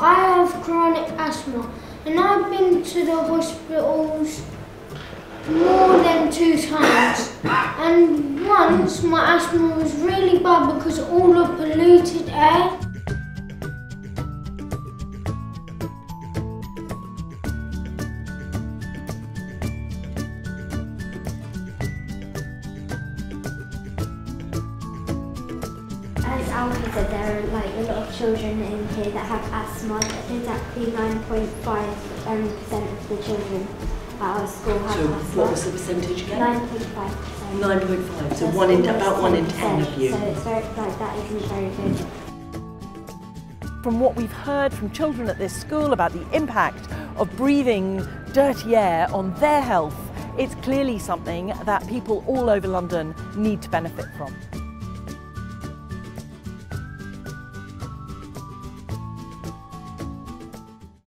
I have chronic asthma and I've been to the hospitals more than two times. And once my asthma was really bad because all the polluted air. As Alfie said, there are like a lot of children in here that have asthma. I think Exactly 9.5 um, percent of the children at our school have So asthma. what was the percentage again? 9.5 percent. 9.5, so one in, about one in ten of you. So it's very, like that isn't very good. From what we've heard from children at this school about the impact of breathing dirty air on their health, it's clearly something that people all over London need to benefit from.